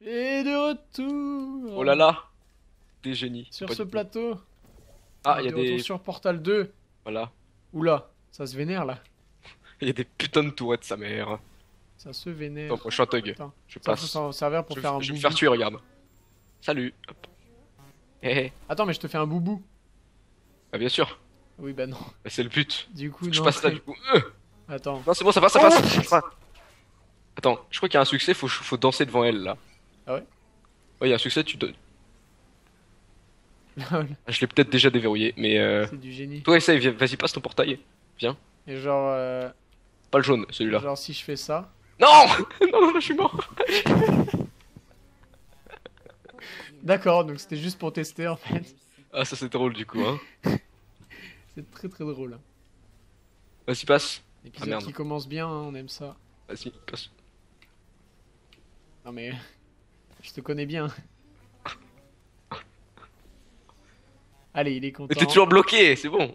Et de retour Oh là là Des génies. Sur ce plateau Ah, il y a de des. sur Portal 2 Voilà. Oula, ça se vénère là. Il y a des putains de toilettes, sa mère. Ça se vénère. Attends, moi je suis un thug. Je Ça passe. pour Je, faire un je vais me faire tuer, regarde. Salut. Hop. Eh, eh. Attends, mais je te fais un boubou. Bah, bien sûr. Oui, bah non. Bah, c'est le but. Du coup, Je non. passe là, du coup. Euh. Attends. Non, c'est bon, ça passe, ça passe. Ça passe. Attends, je crois qu'il y a un succès, faut, faut danser devant elle là. Ah ouais? Ouais, il y a un succès, tu donnes. Je l'ai peut-être déjà déverrouillé, mais euh... c'est du génie. Toi, essaye, viens- vas-y, passe ton portail. Et genre, euh, Pas le jaune, celui-là. genre si je fais ça. Non Non, non, je suis mort D'accord, donc c'était juste pour tester en fait. Ah, ça c'est drôle du coup, hein. C'est très très drôle. hein. Vas-y, passe. L'épisode merde. qui commence bien, hein, on aime ça. Vas-y, passe. Non mais, je te connais bien. Allez, il est content. Mais t'es toujours bloqué, c'est bon.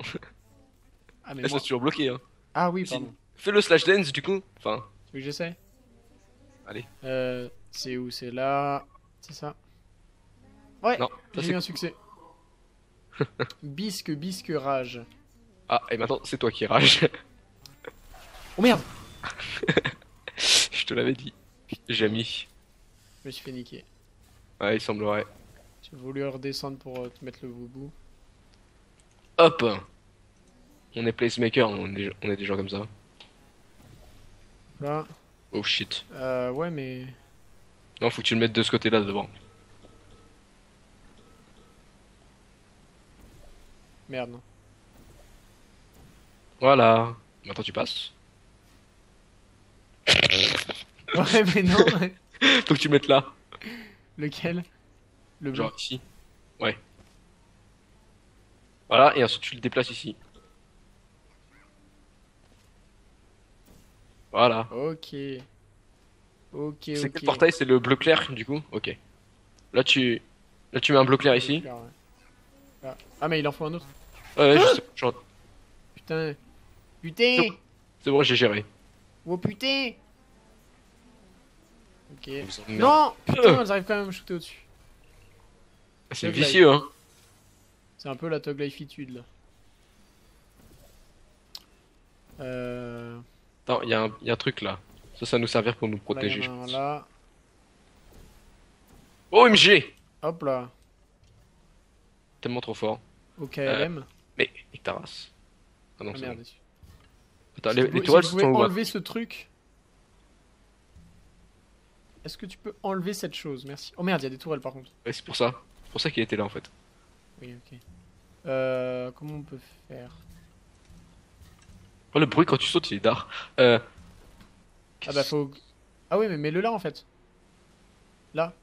Ah, mais Là, moi- c'est toujours bloqué, hein. ah oui, pardon. Fais le slash dance du coup. Enfin, Tu veux que j'essaie Allez. Euh, c'est où? C'est là. C'est ça Ouais, non. j'ai c'est- eu un succès. bisque, bisque, rage. Ah, et maintenant c'est toi qui rage. Oh merde je te l'avais dit. J'ai mis. Je me suis fait niquer. Ouais, il semblerait. J'ai voulu redescendre pour euh, te mettre le boubou. Hop On est placemaker, on est, on est des gens comme ça. Là. Oh shit. Euh, ouais, mais. Non, faut que tu le mettes de ce côté-là devant. Merde, non. Voilà. Maintenant tu passes. Ouais, mais non Faut que tu le mettes là. Lequel? Le blanc. Genre ici. Ouais. Voilà, et ensuite tu le déplaces ici. Voilà. Ok. Ok, C'est ok. quel portail? C'est le bleu clair du coup? Ok. Là tu... Là tu mets un bleu clair ici. Clair, ouais. Ah. Ah, mais il en faut un autre. Ouais, je sais. je- Putain. Putain C'est bon, j'ai géré. Oh putain Ok. Non Putain, elles arrivent quand même à me shooter au-dessus. C'est Thug vicieux hein. C'est un peu la Tug Lifeitude là. Euh... Attends, il y, a un- y a un truc là. Ça, ça va nous servir pour nous Là, y protéger. en je a un pense. là. OMG Hop là. Tellement trop fort. Au KLM. Mais, et ta race. Ah non, ah merde. bon. Attends, les, les toiles si sont enlever ce truc. Est-ce que tu peux enlever cette chose? Merci. Oh merde, il y a des tourelles par contre. Ouais, c'est pour ça. C'est pour ça qu'il était là en fait. Oui, ok. Euh, comment on peut faire? Oh, le bruit quand tu sautes, il est d'art. Euh... Ah bah faut... Ah oui, mais mets-le là en fait. Là.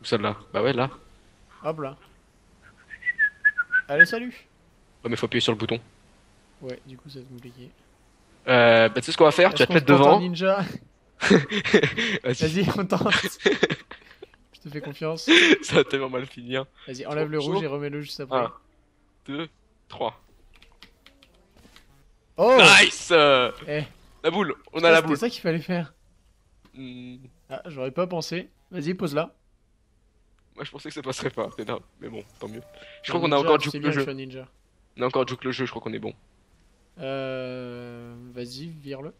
Où celle-là Bah ouais, là. Hop là. Allez, salut Ouais, mais faut appuyer sur le bouton. Ouais, du coup, c'est compliqué. Euh, bah tu sais ce qu'on va faire? Tu vas te mettre devant. ninja? Vas-y, Vas-y, on tente. Je te fais confiance. ça va tellement mal finir. Vas-y, enlève le rouge et remets-le juste après. 1, 2, 3. Oh Nice Eh, La boule, on a ça, la boule. ça qu'il fallait faire. Hmm, Ah, j'aurais pas pensé. Vas-y, pose là. Moi je pensais que ça passerait pas, mais non, mais bon, tant mieux. Je crois qu'on a encore juke juke le jeu. ninja. On a encore juke le jeu, je crois qu'on est bon. Euh... Vas-y, vire-le.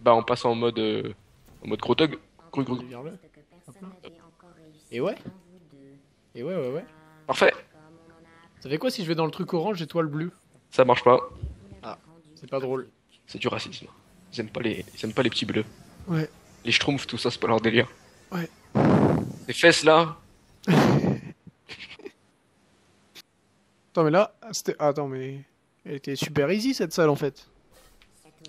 Bah on passe en mode euh, en mode gros thug. Gros, gros. Vas-y, Vire-le. Et ouais Et ouais, ouais, ouais. Parfait, Ça fait quoi si je vais dans le truc orange et toi le bleu ça marche pas. C'est pas drôle. C'est du racisme. Ils aiment pas les, ils aiment pas les petits bleus. Ouais. Les schtroumpfs, tout ça, c'est pas leur délire. Ouais. Les fesses là, Attends, mais là, c'était... ah, Attends, mais... Elle était super easy cette salle en fait.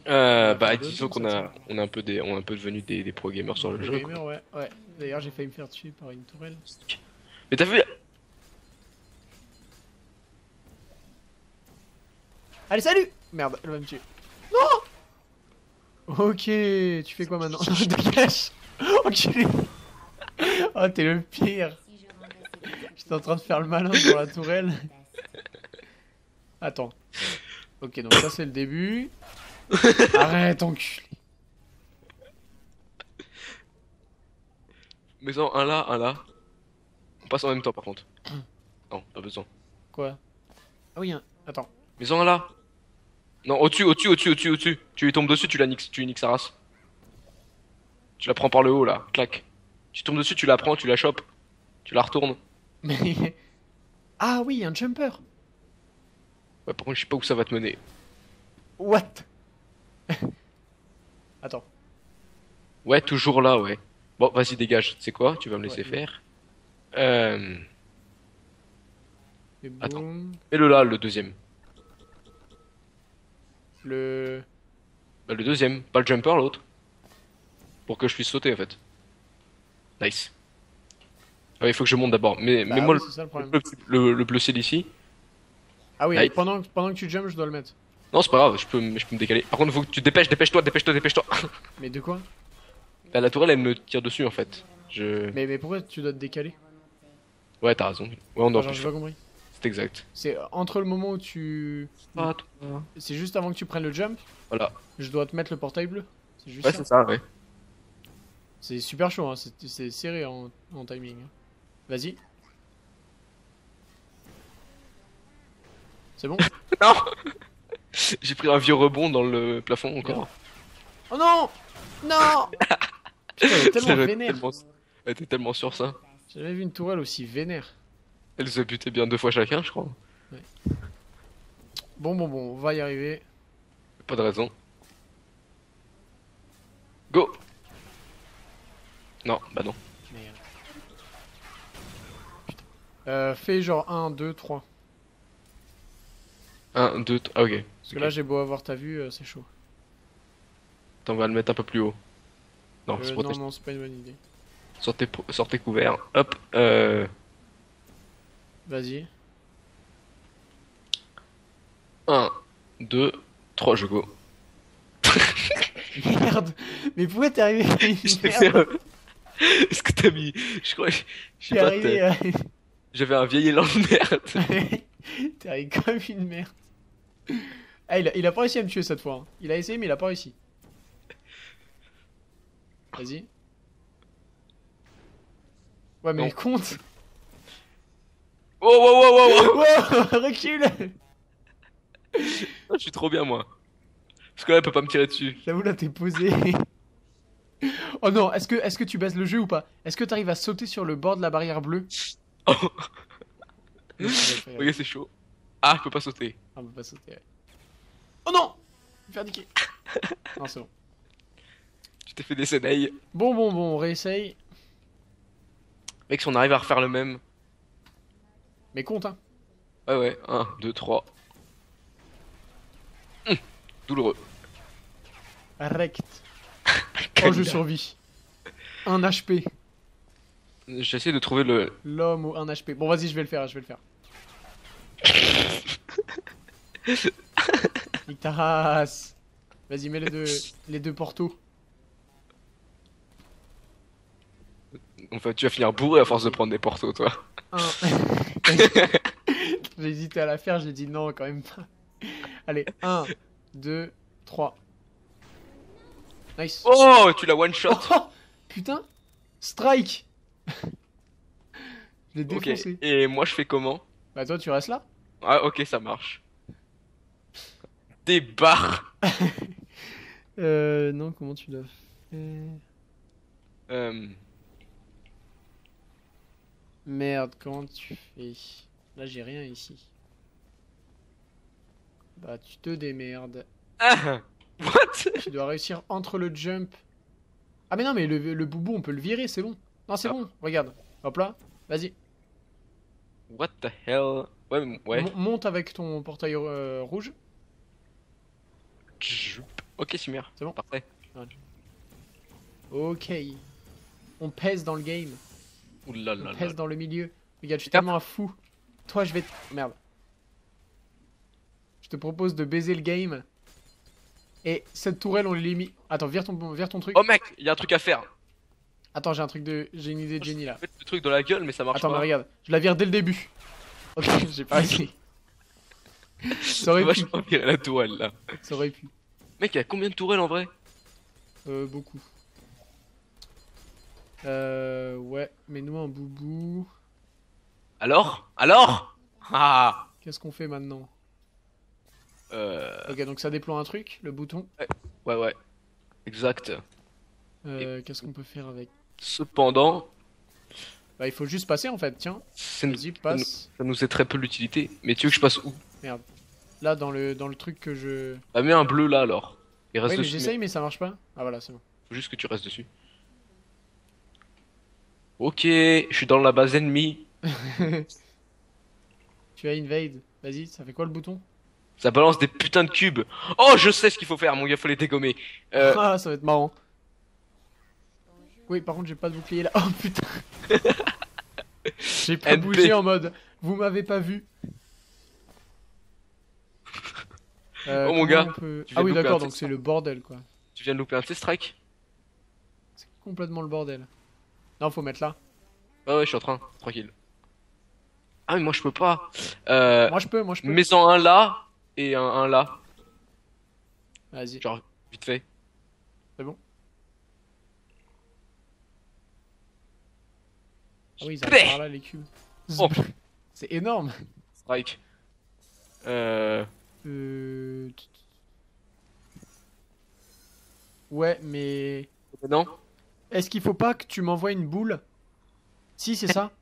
euh, bah Ouais, disons qu'on a, on a un peu des, on est un peu devenu des, des pro gamers sur le jeu. quoi. Ouais. ouais. D'ailleurs, j'ai failli me faire tuer par une tourelle. Mais t'as vu Allez, salut Merde, elle va me tuer. Non Ok, tu fais quoi maintenant? Dégage Enculé Oh, t'es le pire J'étais en train de faire le malin pour la tourelle. Attends. Ok, donc ça c'est le début. Arrête, enculé. Mets-en un là, un là. On passe en même temps par contre. Non, pas besoin. Quoi? Ah oui, un- attends. Mets-en un là. Non, au-dessus, au-dessus, au-dessus, au-dessus, au-dessus. Tu lui tombes dessus, tu la niques, tu niques sa race. Tu la prends par le haut là, clac. Tu tombes dessus, tu la prends, tu la chopes. Tu la retournes. Mais... Ah oui, un jumper. Ouais, par contre, je sais pas où ça va te mener. What? Attends. Ouais, toujours là, ouais. Bon, vas-y, dégage. Tu sais quoi? Tu vas me laisser Ouais. faire. Euh... Et Attends. Mets-le là, le deuxième. Le... Bah, le deuxième, pas le jumper, l'autre. Pour que je puisse sauter, en fait. Nice. Ah, il faut que je monte d'abord. Mais, Bah mais moi, oui, c'est ça le le, le, le- le bleu ciel ici. Ah oui, pendant, que- pendant que tu jumps, je dois le mettre. Non, c'est pas grave, je peux, me- je peux me décaler. Par contre, faut que tu te dépêches, dépêche-toi, dépêche-toi, dépêche-toi. Mais de quoi? Bah, la tourelle, elle me tire dessus, en fait. Je... mais, mais pourquoi tu dois te décaler? Ouais, t'as raison. Ouais, on plus j'ai pas compris. C'est exact. C'est entre le moment où tu... Ah. C'est juste avant que tu prennes le jump, Voilà. je dois te mettre le portail bleu. C'est juste Ouais, ça. c'est ça, ouais. C'est super chaud, hein. c'est serré en, en timing. hein. Vas-y. C'est bon Non J'ai pris un vieux rebond dans le plafond encore. Oh non Non Putain, elle est tellement J'avais vénère. tellement- Elle était tellement sur ça. J'ai jamais vu une tourelle aussi vénère. Elle se butait bien deux fois chacun, je crois. Bon, bon, bon, on va y arriver. Pas de raison. Go Non, bah non. Merde. Putain. Euh, fais genre 1, 2, 3. 1, 2, ah ok. Parce que là, j'ai beau avoir ta vue, euh, c'est chaud. Attends, on va le mettre un peu plus haut. Non, Euh, non, non, c'est pas une bonne idée. Sortez, sortez couvert. Hop, euh... Vas-y. 1, 2, 3, je go. Merde Mais pourquoi t'es arrivé à une merde Est-ce que t'as mis... Je crois... Je sais pas, à... J'avais un vieil élan de merde. T'es arrivé comme une merde. Ah, il a, il a pas réussi à me tuer cette fois. hein. Il a essayé, mais il a pas réussi. Vas-y. Ouais, mais Non. compte Oh, wow, wow, wow, wow Recule Je suis trop bien, moi. Parce que là, elle peut pas me tirer dessus. J'avoue, là, t'es posé. Oh non, est-ce que, est que tu baisses le jeu ou pas? Est-ce que t'arrives à sauter sur le bord de la barrière bleue? Oh, c'est chaud. Ah, je peux pas sauter. Ah, on peut pas sauter, ouais. Oh non Je vais faire niquer. Non, c'est bon. Tu t'es fait des scénailles. Bon, bon, bon, on réessaye. Mec, si on arrive à refaire le même. Mais compte, hein. Ouais, ouais. 1, 2, 3. Hum, douloureux. Rect. Oh, je survis. Un HP. J'essaie de trouver le. L'homme au 1 HP. Bon, vas-y, je vais le faire, je vais le faire. Vas-y, mets les deux, les deux portos. Enfin, tu vas finir bourré à force de prendre des portos, toi. Un. j'ai hésité à la faire, j'ai dit non, quand même pas. Allez, 1, 2, 3. Nice. Oh, tu l'as one shot. Oh, putain Strike Je l'ai ok. défoncé. Et moi, je fais comment? Bah toi tu restes là Ah, ok, ça marche. Des barres. Euh non comment tu dois faire Euh, Merde comment tu fais Là j'ai rien ici. Bah tu te démerdes. Ah, what tu dois réussir entre le jump. Ah mais non mais le, le boubou on peut le virer c'est bon. Non c'est Ah. bon regarde. Hop là. Vas-y. What the hell? Ouais, ouais. Mon- monte avec ton portail euh, rouge. Ok, super. C'est bon Parfait. Ok. On pèse dans le game. Ouh là là On là. pèse dans le milieu. Regarde, je suis tellement un fou. Toi, je vais. te- Merde. Je te propose de baiser le game. Et cette tourelle, on l'élimine. Attends, vire ton, vire ton truc. Oh mec, il y a un truc à faire. Attends, j'ai un truc de. J'ai une idée de génie là. Faites le truc dans la gueule, mais ça marche Attends, mais pas. regarde, je la vire dès le début. Ok, j'ai pas réussi. Ça aurait pu. je vais virer la tourelle là. Ça aurait pu. Mec, il y a combien de tourelles en vrai? Euh, beaucoup. Euh, ouais, mets-nous un boubou. Alors? Alors? Ah Qu'est-ce qu'on fait maintenant? Euh. Ok, donc ça déploie un truc, le bouton. Ouais, ouais. Exact. Euh, Qu'est-ce qu'on peut faire avec? Cependant, Bah, il faut juste passer en fait, tiens. ça nous, Vas-y, passe. ça nous est très peu l'utilité. Mais tu veux que je passe où? Là, dans le, dans le truc que je. Bah, mets un bleu là alors. Il reste dessus. j'essaye, mais ça marche pas. Ah, voilà, c'est bon. Faut juste que tu restes dessus. Ok, je suis dans la base ennemie. Tu as invade. Vas-y, ça fait quoi le bouton? Ça balance des putains de cubes. Oh, je sais ce qu'il faut faire, mon gars, faut les dégommer. Euh, Ah, ça va être marrant. Oui, par contre, j'ai pas de bouclier là. Oh putain J'ai pas bougé en mode. Vous m'avez pas vu. Euh, Oh, mon gars, peut- Ah oui, d'accord, donc c'est le bordel quoi. tu viens de louper un test strike C'est complètement le bordel. Non, faut mettre là. Ouais, ouais, je suis en train, tranquille. Ah, mais moi je peux pas. Euh, Moi je peux, moi je peux. mets-en un là et un, un là. Vas-y. Genre, vite fait. Ah oui, ils arrivent par là les cubes. Oh. C'est énorme. Strike. Euh. Euh... Ouais, mais Non est-ce qu'il faut pas que tu m'envoies une boule? Si, c'est ça.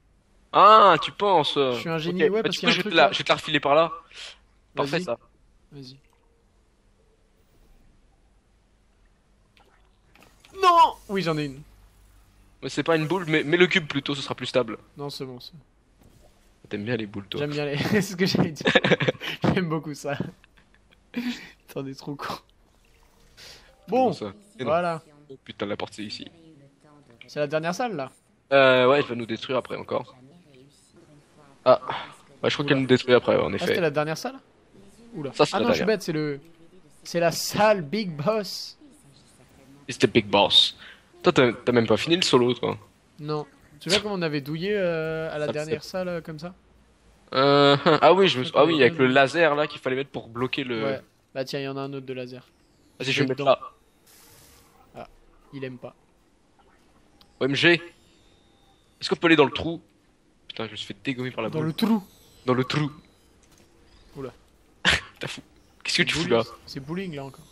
Ah, tu penses Je suis un génie, ouais, Bah, parce du qu'il y a coup, un je vais, truc te la, là. je vais te la refiler par là. Parfait ça. Vas-y. Non Oui, j'en ai une. Mais c'est pas une boule, mais mets le cube plutôt, ce sera plus stable. Non, c'est bon. T'aimes bien les boules, toi. J'aime bien les. c'est ce que j'allais dire. J'aime beaucoup ça. T'en es trop con. Bon, ça. Voilà. Oh, Putain, la porte c'est ici. C'est la dernière salle là. Euh, ouais, elle va nous détruire après encore. Ah, ouais, je crois qu'elle nous détruit après, ouais, en Ah, c'était effet. la dernière salle? Oula. Ça, c'est ah la non, je suis bête, c'est le. C'est la salle Big Boss. C'était Big Boss. Toi, t'as même pas fini le solo, toi. Non. Tu vois comment on avait douillé euh, à la Ça, dernière salle euh, comme ça Euh, ah oui, je me... ah oui, avec le laser là qu'il fallait mettre pour bloquer le. Ouais. Bah tiens, il y en a un autre de laser. Vas-y, je vais me mettre là. Il aime pas. OMG. Est-ce qu'on peut aller dans le trou? Putain, je me suis fait dégommer par la Dans boule. le trou. Dans le trou. Oula. T'as fou. Qu'est-ce que tu fous là? C'est bowling là encore.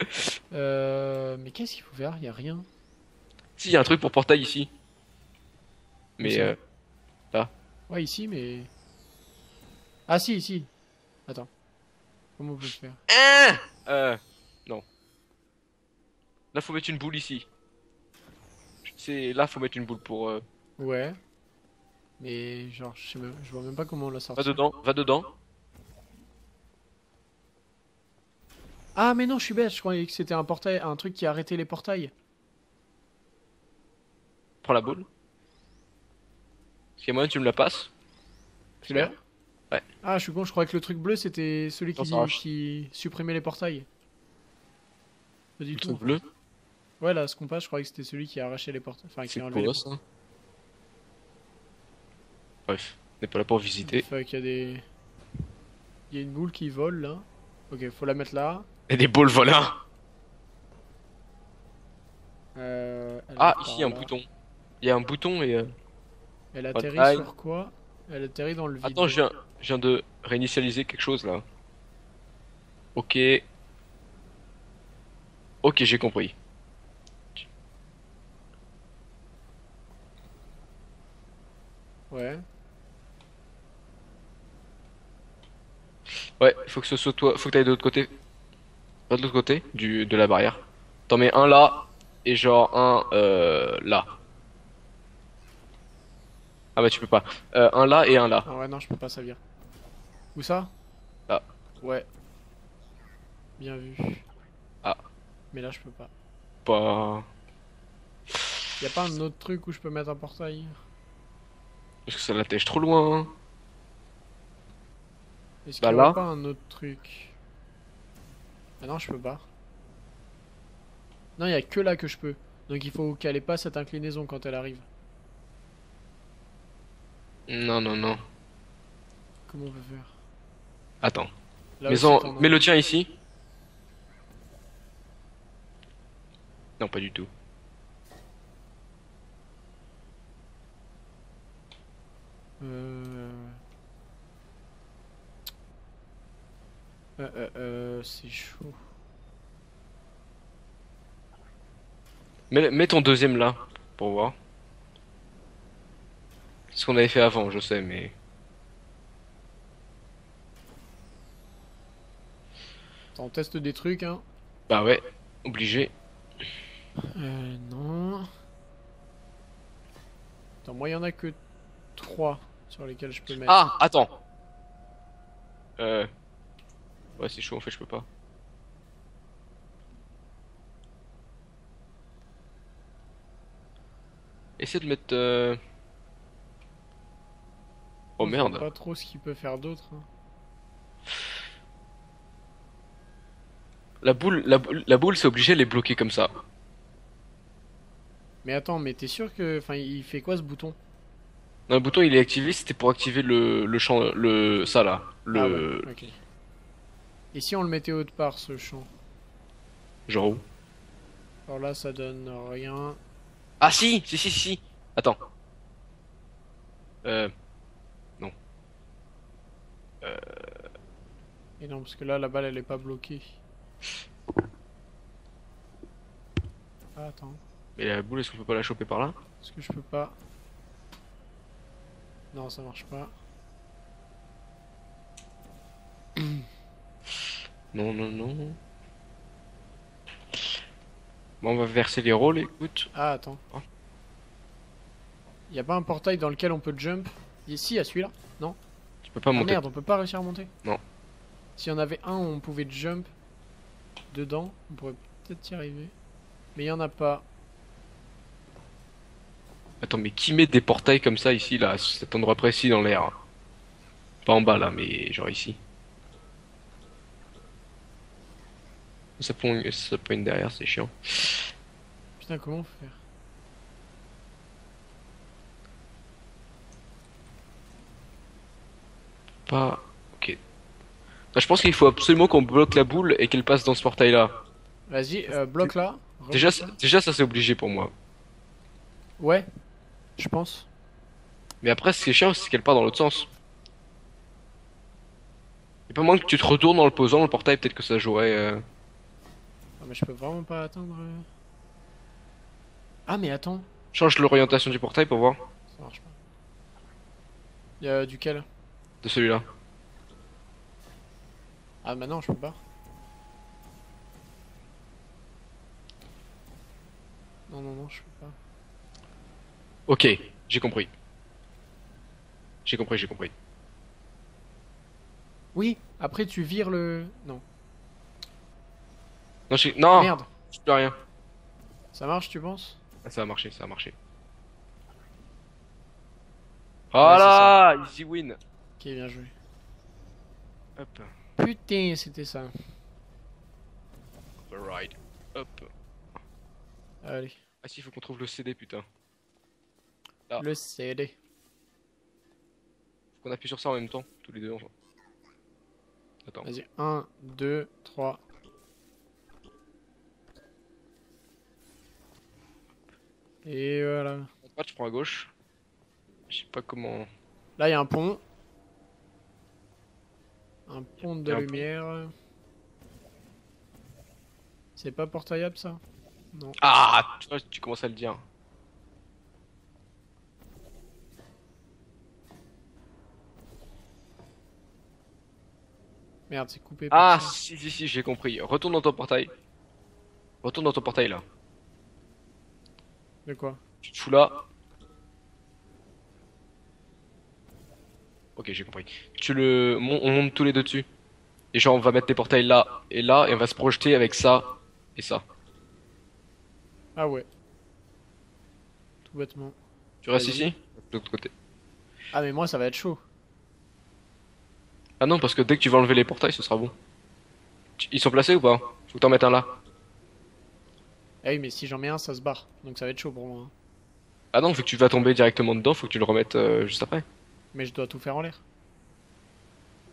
euh, mais qu'est-ce qu'il faut faire? Il y a rien. Si, y a un truc pour portail ici. Mais euh, Ouais, ici, mais. Ah, si, ici. Attends. Comment on peut le faire Hein Euh. Non. Là, faut mettre une boule ici. C'est là, faut mettre une boule pour. euh, Ouais. Mais genre, je sais même... je vois même pas comment on la Va sortir. dedans, va dedans. Ah, mais non, je suis bête. Je croyais que c'était un portail, un truc qui arrêtait les portails. Prends la boule. Qu'il y a moyen tu me la passes Tu l'as Ouais. Ah, je suis con. Je croyais que le truc bleu c'était celui qui, supprimait les portails. Pas du Le tout. truc bleu. Ouais, là, ce compas, je croyais que c'était celui qui arrachait les portails. Enfin, qui C'est enlevait les quoi ça Bref, on n'est pas là pour visiter. Il y a des. Il y a une boule qui vole là. Ok, faut la mettre là. Et des boules volants Euh, elle Ah, ici un là. bouton. Il y a un bouton et. euh, Elle atterrit sur quoi? Elle atterrit dans le vide. Attends, je viens, je viens de réinitialiser quelque chose là. Ok. Ok, j'ai compris. Ouais. Ouais, faut que ce soit toi, faut que t'ailles de l'autre côté. Pas de l'autre côté du, de la barrière. T'en mets un là et genre un euh, là. Ah bah tu peux pas. Euh, un là et un là. Ah ouais, non, je peux pas, ça. Où ça? Là. Ouais. Bien vu. Ah. Mais là, je peux pas. Pas. Y a pas un autre truc où je peux mettre un portail? Parce que ça l'attèche trop loin. hein. Est-ce Bah qu'il y là. pas un autre truc? Ah non, je peux pas. Non, y a que là que je peux. Donc il faut qu'elle ait pas cette inclinaison quand elle arrive. Non, non, non. Comment on peut faire? Attends. Là Mais, en- mets le tien ici? Non, pas du tout. Euh... Euh, euh, euh, c'est chaud. Mets, mets ton deuxième là, pour voir. C'est ce qu'on avait fait avant, je sais, mais... Attends, on teste des trucs, hein. Bah ouais, obligé. Euh, non. Attends, moi, il y en a que 3 sur lesquels je peux mettre. Ah, attends. Euh... Ouais, c'est chaud, en fait, je peux pas. Essaie de mettre... euh, Oh Je merde. pas trop ce qu'il peut faire d'autre. hein. La boule, la, boule- la boule, c'est obligé de les bloquer comme ça. Mais attends, mais t'es sûr que. Enfin, il fait quoi ce bouton? Non, le bouton, il est activé, c'était pour activer le, le champ, le, ça là. Le, Ah ouais. Et si on le mettait autre part ce champ? Genre où? Alors là, ça donne rien. Ah si, si, si, si, si. Attends. Euh, Et non, parce que là, la balle, elle est pas bloquée. Ah, attends. mais la boule, est-ce qu'on peut pas la choper par là? Est-ce que je peux pas? Non, ça marche pas. Non, non, non. Bon, on va verser les rôles, écoute. Ah, attends. Oh. Y a pas un portail dans lequel on peut jump? Ici, il y a celui-là? Tu peux pas Ah monter. merde, on peut pas réussir à monter Non. S'il y en avait un on pouvait jump dedans, on pourrait peut-être y arriver. Mais il y en a pas. Attends, mais qui met des portails comme ça ici, là, à cet endroit précis dans l'air? Pas en bas, là, mais genre ici. Ça pointe, ça pointe derrière, c'est chiant. Putain, comment faire? Pas... Ok. Bah, je pense qu'il faut absolument qu'on bloque la boule et qu'elle passe dans ce portail-là. Vas-y, euh, bloque là. Déjà, ça- déjà, ça c'est obligé pour moi. Ouais, je pense. Mais après, ce qui est chiant, c'est qu'elle part dans l'autre sens. Et pas moins que tu te retournes en le posant, le portail, peut-être que ça jouerait... euh, Ah, mais je peux vraiment pas atteindre. euh. Ah, mais attends, Change l'orientation du portail pour voir. ça marche pas. Il y a duquel De celui-là. Ah, bah non, je peux pas. Non, non, non, je peux pas. Ok, j'ai compris. J'ai compris, j'ai compris. Oui, après tu vires le. Non. Non, j'ai- non, Merde, je peux rien. ça marche, tu penses? Ah, ça a marché, ça a marché. Voilà, easy win. Ok, bien joué. Hop, Putain, c'était ça. alright. Hop. Allez, Ah si, faut qu'on trouve le CD, putain. Le CD. Faut qu'on appuie sur ça en même temps, tous les deux. enfin. Attends. Vas-y, 1, 2, 3. Et voilà. Droite, je prends à gauche. Je sais pas comment... Là, il y a un pont. Un pont de lumière. C'est pas portaillable ça? Non. Ah, tu vois, tu commences à le dire. Merde, c'est coupé. Ah, ça. si, si, si, j'ai compris. Retourne dans ton portail. Retourne dans ton portail, là. De quoi? Tu te fous là. Ok, j'ai compris. Tu le... On monte tous les deux dessus. Et genre, on va mettre des portails là et là, et on va se projeter avec ça et ça. Ah ouais. Tout bêtement. Tu restes ici De l'autre côté? Ah mais moi ça va être chaud. Ah non, parce que dès que tu vas enlever les portails, ce sera bon. Tu- Ils sont placés ou pas? Faut que t'en mettes un là. Ah oui, mais si j'en mets un, ça se barre. Donc ça va être chaud pour moi. hein. Ah non, vu que tu vas tomber directement dedans, faut que tu le remettes euh, juste après. Mais je dois tout faire en l'air.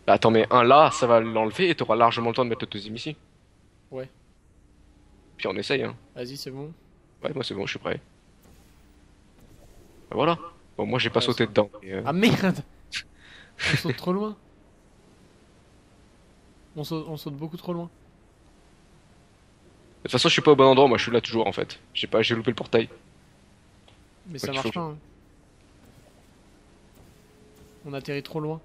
Bah t'en mets un là, ça va l'enlever et t'auras largement le temps de mettre le deuxième ici. Ouais. Puis on essaye, hein. Vas-y, c'est bon. Ouais, moi c'est bon, je suis prêt. Bah voilà. Bon, moi j'ai pas Ouais, sauté dedans. mais, euh, Ah merde On saute trop loin. On saute, on saute beaucoup trop loin. De toute façon, je suis pas au bon endroit, moi je suis là toujours en fait. J'ai pas, j'ai loupé le portail. Mais ça marche faut- pas. hein. On atterrit trop loin.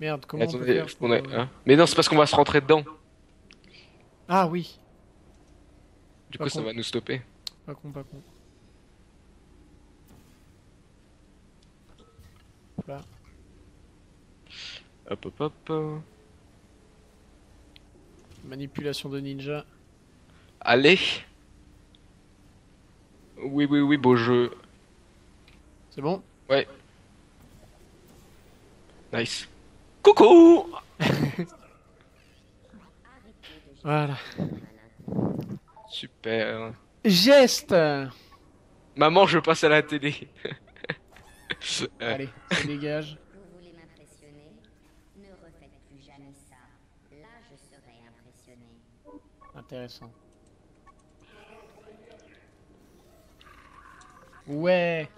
Merde, comment on peut faire hein Mais non, c'est parce qu'on va se rentrer dedans. Ah oui, Du Pas coup, ça va nous stopper. pas con, pas con. Là, Hop, hop, hop. manipulation de ninja. Allez. Oui, oui, oui, beau jeu. C'est bon? Nice. Coucou Voilà. Super. Geste Maman, je passe à la télé. Euh, Allez, ça dégage. Vous voulez m'impressionner Ne refaites plus jamais ça. Là, je serai impressionné. Intéressant. Ouais.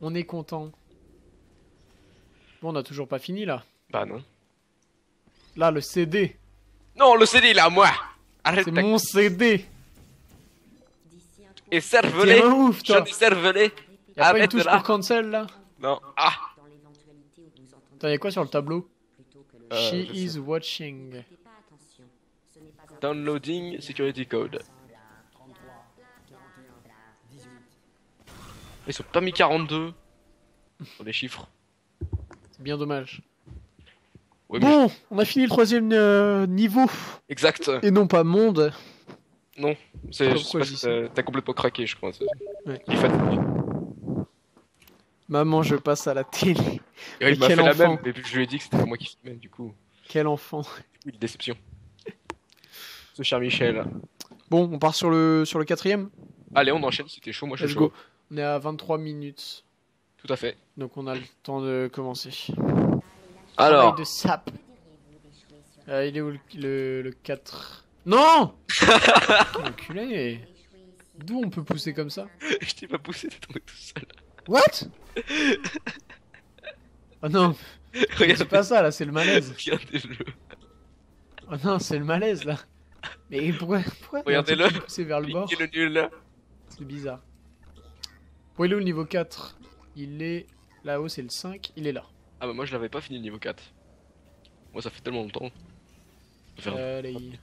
On est content. Bon, on a toujours pas fini là. Bah non. Là, le CD. Non, le CD, il est à moi Arrête C'est ta... mon CD. Et cervelé un ouf, toi. J'en ai cervelé Y'a pas une touche là pour cancel là Non. Ah Attends, y'a quoi sur le tableau Euh, She is watching. Downloading security code. Ils sont pas mis 42 sur les chiffres. C'est bien dommage. Ouais, mais- Bon, on a fini le troisième euh, niveau. Exact. Et non pas monde. C'est dis si t'as- complètement craqué, je crois. Ouais. Il est fatigué. Maman, je passe à la télé. Et Mais il m'a quel fait la enfant. même, mais je lui ai dit que c'était moi qui filmais, du coup. Quel enfant. Une déception. Ce cher Michel. Bon, on part sur le, sur le quatrième. Allez, on enchaîne, c'était chaud, moi je suis chaud. go. On est à 23 minutes. Tout à fait. Donc on a le temps de commencer. Alors, de sap. Euh, il est où le, le, le 4 Non Enculé D'où on peut pousser comme ça? Je t'ai pas poussé, t'es tombé tout seul. What? Oh non, c'est pas ça là, c'est le malaise. regardez-le. Oh non, c'est le malaise là. Mais pourquoi, pourquoi Regardez-le. qui est poussé vers le bord? Qui est le nul là C'est bizarre. Où le niveau 4 Il est là-haut, c'est le 5. Il est là. Ah bah moi je l'avais pas fini le niveau 4. Moi ça fait tellement longtemps. Faire- Allez.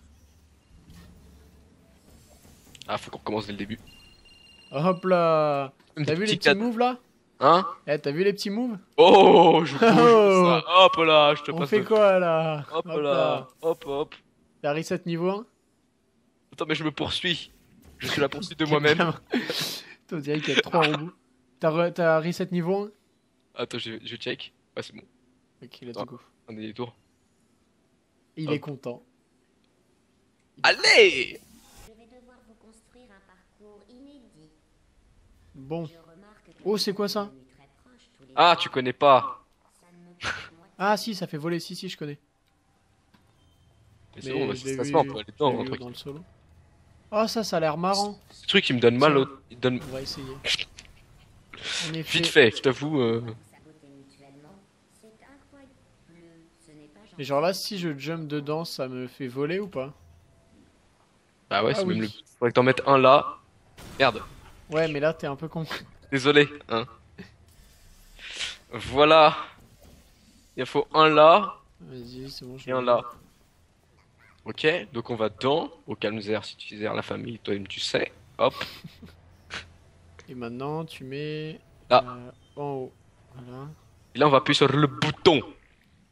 Ah faut qu'on recommence dès le début. Hop là T'as vu les petits moves là? Hein? Eh, t'as vu les petits moves? Oh je bouge Oh. ça. Hop là, je te On passe fait quoi là? Hop là, hop hop. T'as reset niveau 1 Attends mais je me poursuis. Je suis la poursuite de moi-même. Toi, on dirait qu'il y a trois robots. T'as re- t'as reset niveau 1 Attends, je, je check. Ouais c'est bon. Ok, let's Ah. go. On est des tours. Il Hop. est content. Allez Je vais devoir vous construire un parcours inédit. Bon. Oh, c'est quoi ça? Ah tu connais pas. Ah si, ça fait voler. Si, si, je connais. Mais c'est bon, bah, ça se vu- fait, on peut aller dedans. dans le solo. Oh, ça, ça a l'air marrant. Ce truc qui me donne mal, au- il donne On va essayer. En effet. vite fait, je t'avoue. euh, Mais genre là, si je jump dedans, ça me fait voler ou pas? Bah ouais, Ah c'est oui. même le. Faudrait que t'en mettes un là. Merde. Ouais, mais là, t'es un peu con. Désolé, hein. Voilà. Il faut un là Vas-y, c'est bon. je et un là. Ok, donc on va dans, au calme-zère si tu la famille, toi-même tu sais. Hop, Et maintenant, tu mets. Là. euh, en haut. Voilà. et là on va appuyer sur le bouton.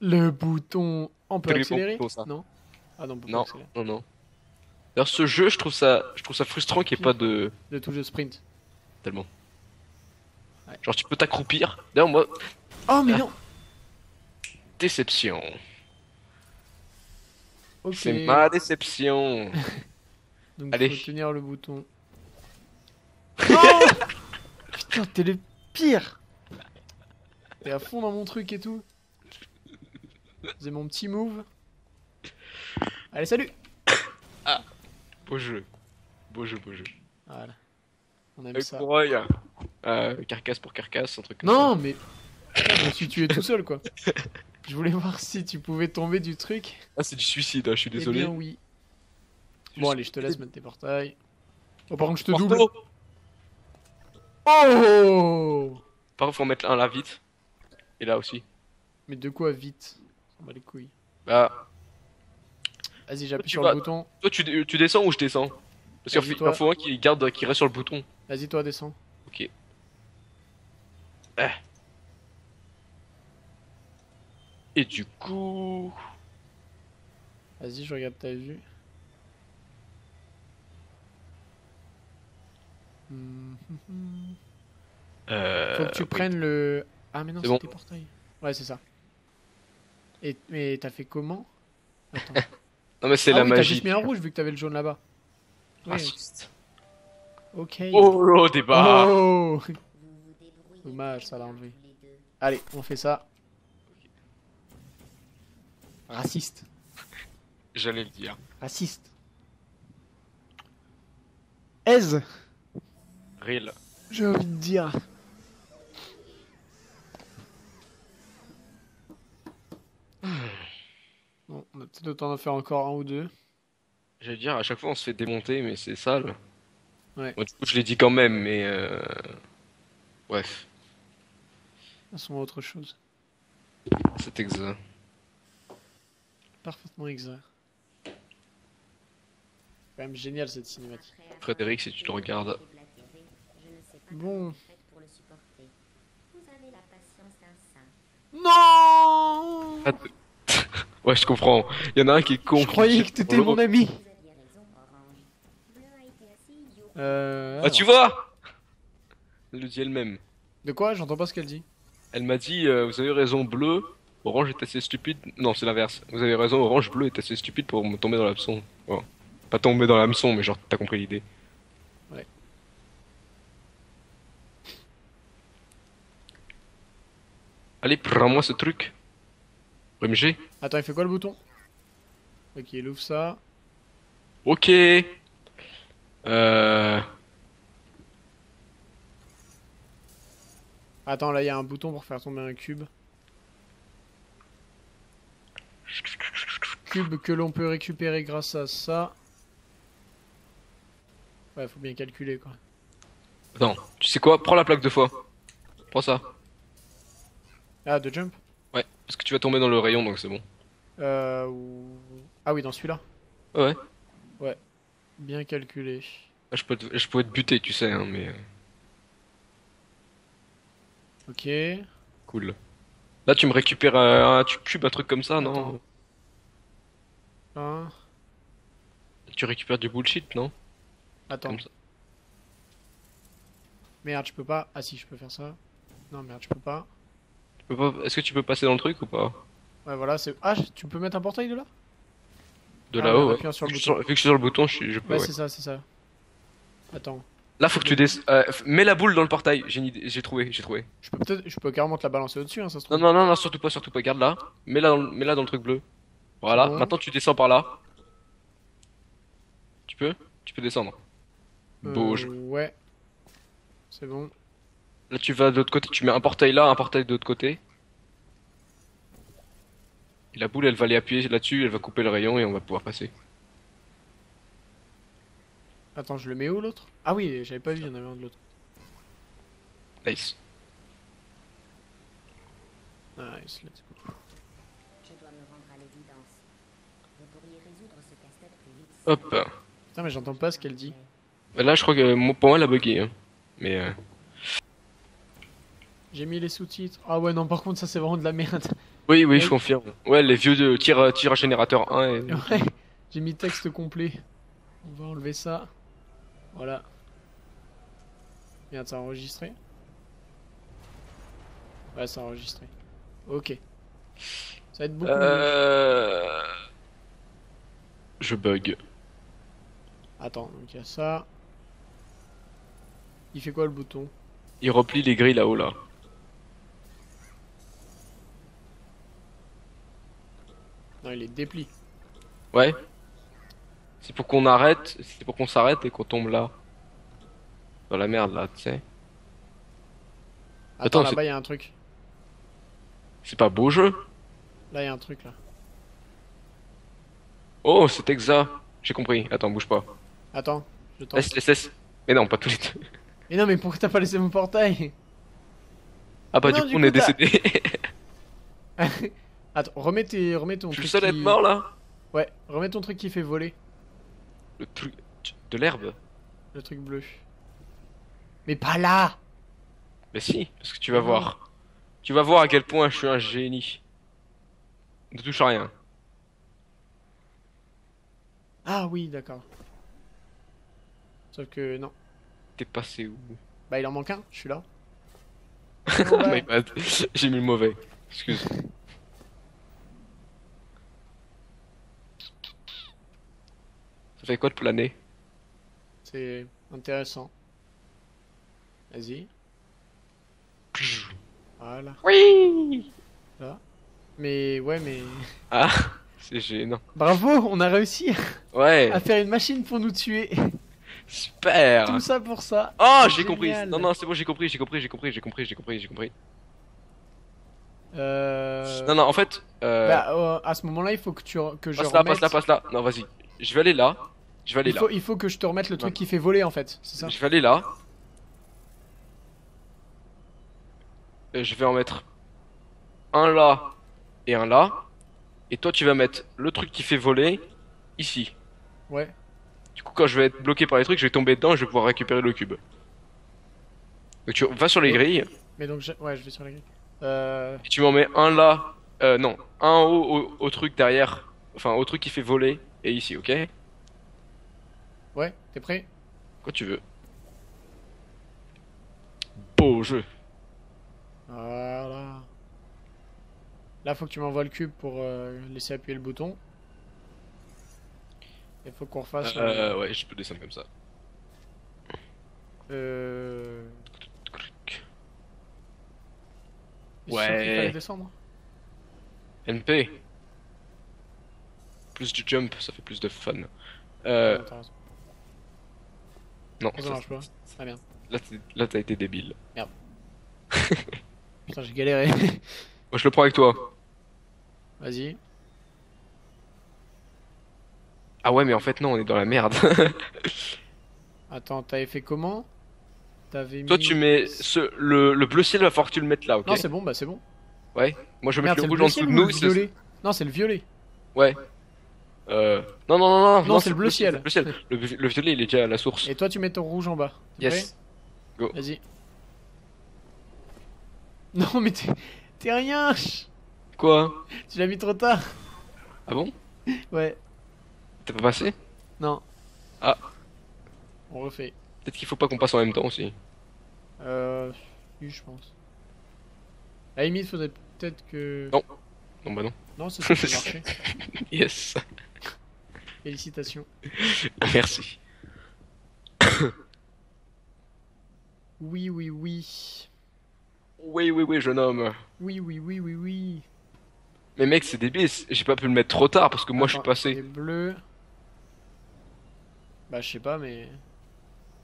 Le bouton. On peut bon accélérer. Non Ah non, on peut Non, pas accélérer. non, non. D'ailleurs, ce jeu, je trouve ça, je trouve ça frustrant qu'il n'y ait pas de. Le touche de sprint. Tellement. Ouais. Genre, tu peux t'accroupir. D'ailleurs, moi, Oh, mais Ah. non déception. C'est ma déception. Donc Allez. faut tenir le bouton. Non Putain, t'es le pire T'es à fond dans mon truc et tout. C'est mon petit move. Allez, salut Beau jeu. Beau jeu, beau jeu. Voilà. On aime Avec ça. pour œil. Euh, carcasse pour carcasse, un truc comme ça. Non, mais... Je me suis tué tout seul, quoi. Je voulais voir si tu pouvais tomber du truc. Ah, c'est du suicide, hein, je suis désolé. Eh bien, oui. Bon, allez, je te laisse mettre tes portails. Oh, par contre, je te double. Oh Par contre, faut en mettre un là vite. Et là aussi. Mais de quoi vite? On va les couilles. Bah, Vas-y, j'appuie sur vas- le bouton. toi, tu, descends ou je descends? Parce qu'il faut- toi. il faut un qui garde, qui reste sur le bouton. Vas-y, toi, descends. Ok. Ah. Et du coup. Vas-y, je regarde ta vue. Euh, Faut que tu oui. prennes le. Ah, mais non, C'est bon. tes portails. Ouais, c'est ça. Et mais t'as fait comment? Attends. Non, mais c'est ah la oui, t'as magie. juste mis un rouge vu que t'avais le jaune là-bas. Oui, Raciste. ok. Oh, le débat Oh Vous vous débrouillez Dommage, ça l'a enlevé. Allez, on fait ça. Raciste. J'allais le dire. Raciste. Aise, Real. j'ai envie de dire. Bon, on a peut-être le temps d'en faire encore un ou deux. J'allais dire, à chaque fois on se fait démonter, mais c'est sale. Ouais. Bon, du coup, je l'ai dit quand même, mais. Euh... Bref, Passons à autre chose. c'est exact. Parfaitement exact. Quand même génial cette cinématique. Frédéric, si tu le regardes. Bon. Non Ouais, je comprends. Il y en a un qui est con. Je croyais que t'étais mon ami. Euh, Ah, tu alors. vois Elle le dit elle-même. De quoi? J'entends pas ce qu'elle dit. Elle m'a dit euh, Vous avez raison, bleu. Orange est assez stupide. Non, c'est l'inverse. Vous avez raison, orange, bleu est assez stupide pour me tomber dans l'hameçon. Bon. Pas tomber dans l'hameçon, mais genre, t'as compris l'idée. Ouais. Allez, prends-moi ce truc. RMG. Attends, il fait quoi le bouton? Ok, il ouvre ça. Ok. Euh. Attends, là il y a un bouton pour faire tomber un cube. Que l'on peut récupérer grâce à ça. Ouais, faut bien calculer quoi. Attends, tu sais quoi? Prends la plaque deux fois. Prends ça. Ah, de jump? Ouais, parce que tu vas tomber dans le rayon, donc c'est bon. Euh. Ah oui, dans celui-là. Ouais. Bien calculé. Ah, Je peux te, je pouvais te buter, tu sais, hein, mais. euh, Ok. Cool. Là, tu me récupères euh, un cube, un truc comme ça, non? Un. Tu récupères du bullshit, non Attends. Merde, je peux pas. Ah si, je peux faire ça. Non, merde, je peux pas. Tu peux pas- Est-ce que tu peux passer dans le truc ou pas Ouais, voilà, c'est. Ah, tu peux mettre un portail de là? De Ah, là-haut, ouais. appuyant sur le Vu que je suis bouton. vu que je suis sur le bouton, je, peux, Ouais, ouais. c'est ça, c'est ça. Attends. Là, faut que tu euh, mets la boule dans le portail. J'ai une idée- j'ai trouvé, j'ai trouvé. Je peux peut-être. Je peux carrément te la balancer au-dessus, hein, ça se Non, trouve. non, non, non, surtout pas, surtout pas. Garde là. Mets-la dans, le- mets-la dans le truc bleu. Voilà. Maintenant, tu descends par là. Tu peux? Tu peux descendre. Euh, jeu. Ouais. C'est bon. Là, tu vas de l'autre côté. Tu mets un portail là, un portail de l'autre côté. Et la boule, elle va aller appuyer là-dessus. Elle va couper le rayon et on va pouvoir passer. Attends, je le mets où l'autre? Ah oui, j'avais pas vu, il y en avait un de l'autre. Nice. Nice, let's go. Je dois me rendre à l'évidence. Vous pourriez résoudre ce casse-tête plus vite. Hop. Putain, mais j'entends pas ce qu'elle dit. Bah Là, je crois que euh, pour moi, elle a bugué. hein. Mais euh, J'ai mis les sous-titres. Ah ouais, non, par contre, ça c'est vraiment de la merde. oui, oui, je confirme. Ouais, les vieux de tir, tir à générateur 1 et... Ouais, j'ai mis texte complet. On va enlever ça. Voilà. Merde, ça a enregistré Ouais, ça a enregistré. Ok. Ça va être beaucoup mieux. Euh... Je bug. Attends, donc il y a ça. Il fait quoi le bouton? Il replie les grilles là-haut là. Non, il les déplie. Ouais. C'est pour qu'on arrête, c'est pour qu'on s'arrête et qu'on tombe là. Dans la merde là, tu sais. Attends, Attends, là-bas, il y a un truc. C'est pas beau jeu? Là, il y a un truc, là. Oh, c'est Exa. J'ai compris. Attends, bouge pas. Attends, je tente. Laisse, laisse, laisse. Mais non, pas tous les deux. Mais non, mais pourquoi t'as pas laissé mon portail? Ah bah Non, du coup du on est décédé. Attends, remets, tes... remets ton Je suis le truc. seul à être mort là Ouais, remets ton truc qui fait voler. Le truc... De l'herbe Le truc bleu. Mais pas là Mais si, parce que tu vas voir. Tu vas voir à quel point je suis un génie. Ne touche à rien. Ah oui, d'accord. Sauf que non. T'es passé où? Bah, il en manque un, je suis là. Oh ouais. J'ai mis le mauvais. Excuse. Ça fait quoi de planer? C'est intéressant. Vas-y. Voilà. Oui Mais ouais, mais. Ah, c'est gênant. Bravo, on a réussi Ouais, à faire une machine pour nous tuer. Super Tout ça pour ça. Oh, j'ai compris. Non, non, c'est bon, j'ai compris, j'ai compris, j'ai compris, j'ai compris, j'ai compris, j'ai compris. Euh... Non, non, en fait, euh, Bah, euh, à ce moment-là, il faut que tu que je passe là, passe là, passe là. Non, vas-y. Je vais aller là. Je vais aller Il là. faut, il faut que je te remette le truc Ouais. qui fait voler en fait, c'est ça Je vais aller là. Euh, Je vais en mettre un là et un là. Et toi, tu vas mettre le truc qui fait voler ici. Ouais. Du coup, quand je vais être bloqué par les trucs, je vais tomber dedans et je vais pouvoir récupérer le cube. Donc tu vas sur les grilles Mais donc, je... ouais, je vais sur la grille. Euh... et tu m'en mets un là. Euh, non, un haut au, au truc derrière. Enfin, au truc qui fait voler. Et ici, ok? Ouais, t'es prêt? Quand tu veux. Beau jeu. Voilà. Là, faut que tu m'envoies le cube pour euh, laisser appuyer le bouton. Il faut qu'on refasse... Euh, ouais, je peux descendre comme ça. Euh... Ouais. descendre. NP. Plus du jump, ça fait plus de fun. Euh, Non, raison. non, Ça marche pas. Ah merde. là, t'as été débile. Putain, j'ai galéré. Moi je le prends avec toi. Vas-y. Ah ouais, mais en fait non, on est dans la merde. Attends, t'avais fait comment? T'avais mis... toi tu mets ce, le, le bleu ciel, va falloir que tu le mettes là, ok? Non, c'est bon, bah c'est bon. Ouais. Moi je vais Merde, mettre c'est le rouge bleu en dessous ciel de ou nous. le Non, c'est le violet. Ouais. Euh... Non, non, non, non, Non, c'est le bleu ciel. Le, bleu ciel. Le, le violet il est déjà à la source. Et toi, tu mets ton rouge en bas. Yes. Go. Vas-y. Non, mais t'es... T'es rien Quoi? Tu l'as mis trop tard Ah bon? Ouais. T'es pas passé Non. Ah. On refait. Peut-être qu'il faut pas qu'on passe en même temps aussi. Euh... oui, je pense. À la limite, faudrait peut-être que... Non. Non bah non. Non, c'est ça a marché. Yes. Félicitations. Merci. Oui, oui, oui. Oui, oui, oui, jeune homme. Oui, oui, oui, oui, oui. Mais mec, c'est débile, j'ai pas pu le mettre trop tard parce que moi je suis passé. bleu. Bah, je sais pas, mais...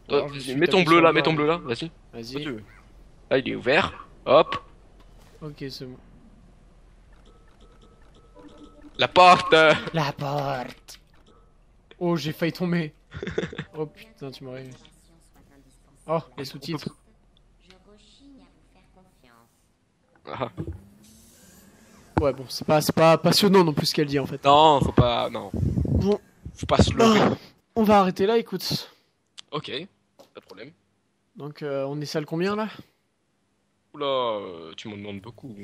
Alors, je suis mets ton bleu là, mets ton bleu là, vas-y. Vas-y. Là, il est ouvert. Hop. Ok, c'est bon. La porte euh. La porte Oh, j'ai failli tomber. oh putain, tu m'aurais... Oh, les sous-titres. Je rechigne à vous faire confiance. Ah. Ouais, bon, c'est pas, c'est pas passionnant non plus ce qu'elle dit en fait. Non, faut pas. Non. Bon. Faut pas se lever. Ah, on va arrêter là, écoute. Ok, pas de problème. Donc, euh, on est salle combien là? Oula, euh, tu m'en demandes beaucoup.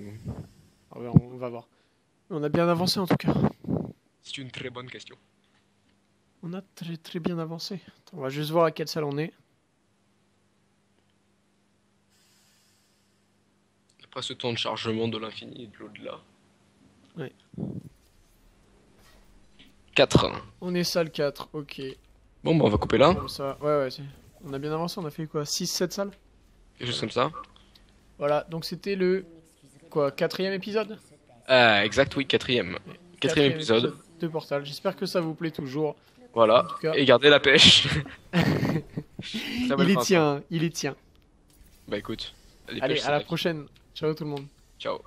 Ah ouais, on va voir. On a bien avancé en tout cas. C'est une très bonne question. On a très très bien avancé. Attends, on va juste voir à quelle salle on est. Après ce temps de chargement de l'infini et de l'au-delà. Ouais. 4. On est salle 4, ok. Bon, bah on va couper là. Comme ça, ouais, ouais, on a bien avancé, on a fait quoi 6-7 salles? Quelque chose comme ça. Voilà, donc c'était le quoi quatrième épisode? Euh, exact, oui, quatrième. Quatrième épisode. de Portal. J'espère que ça vous plaît toujours. Voilà. Et gardez la pêche. Il est fin, tient, il est tient. Bah écoute. Allez, pêches, à la prochaine. Ciao tout le monde. Ciao.